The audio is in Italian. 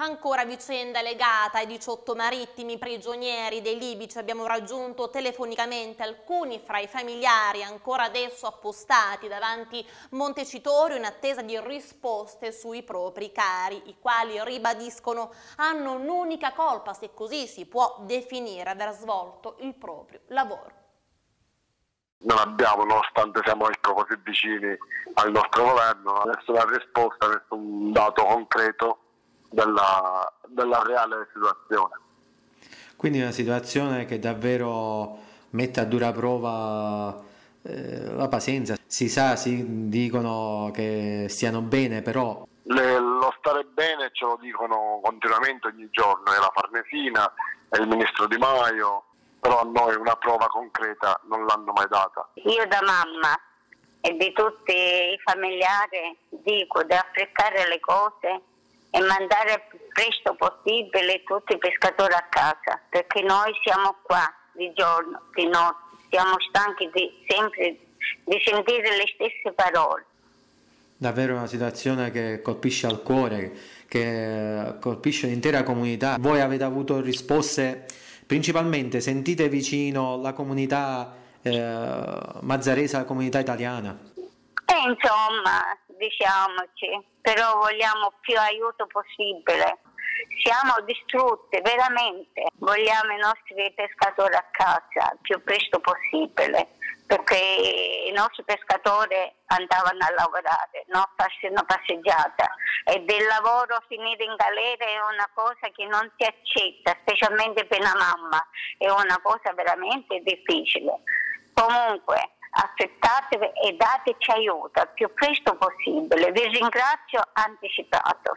Ancora vicenda legata ai 18 marittimi prigionieri dei libici. Abbiamo raggiunto telefonicamente alcuni fra i familiari ancora adesso appostati davanti Montecitorio in attesa di risposte sui propri cari, i quali ribadiscono hanno un'unica colpa, se così si può definire, aver svolto il proprio lavoro. Non abbiamo, nonostante siamo ecco, così vicini al nostro governo, nessuna risposta, nessun dato concreto della, della reale situazione. Quindi una situazione che davvero mette a dura prova eh, la pazienza. Si sa, si dicono che stiano bene, però... Le, lo stare bene ce lo dicono continuamente ogni giorno, è la Farnesina, è il ministro Di Maio, però a noi una prova concreta non l'hanno mai data. Io da mamma e di tutti i familiari dico di affreccare le cose e mandare il più presto possibile tutti i pescatori a casa, perché noi siamo qua di giorno, di notte, siamo stanchi di, sempre di sentire le stesse parole. Davvero una situazione che colpisce al cuore, che colpisce l'intera comunità. Voi avete avuto risposte, principalmente sentite vicino la comunità eh, mazzarese, la comunità italiana? E insomma, diciamoci, però vogliamo più aiuto possibile. Siamo distrutte veramente, vogliamo i nostri pescatori a casa il più presto possibile perché i nostri pescatori andavano a lavorare, no? farsi una passeggiata e del lavoro finire in galera è una cosa che non si accetta, specialmente per una mamma, è una cosa veramente difficile. Comunque accettate e dateci aiuto il più presto possibile. Vi ringrazio anticipato.